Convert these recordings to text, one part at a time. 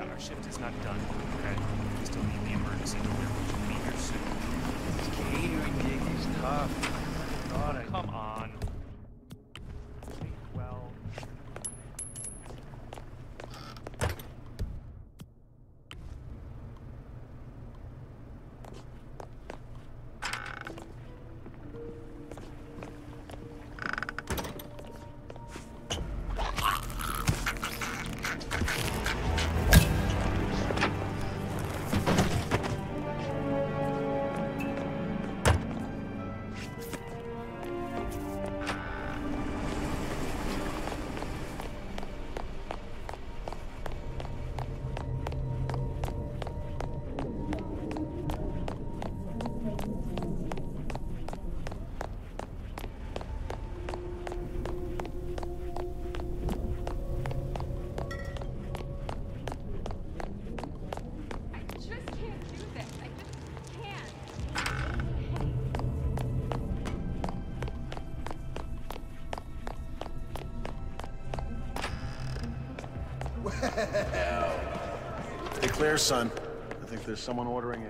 Yeah, our shift is not done. Okay. We still need the emergency delivery. We'll be here soon. This catering gig is tough. Clear, son. I think there's someone ordering a...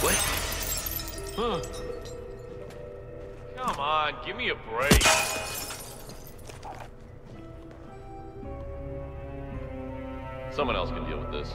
What? Huh. Come on, give me a break. Someone else can deal with this.